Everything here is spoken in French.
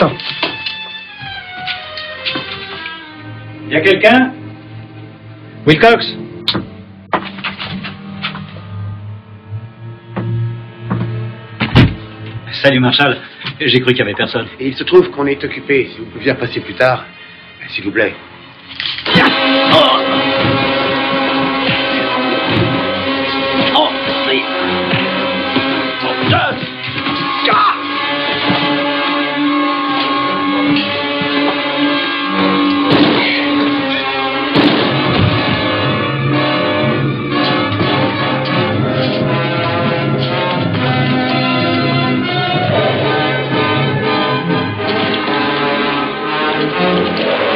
Attends. Y a quelqu'un? Wilcox Salut Marshall, j'ai cru qu'il y avait personne. Il se trouve qu'on est occupé, si vous pouviez passer plus tard, s'il vous plaît. Oh Thank you.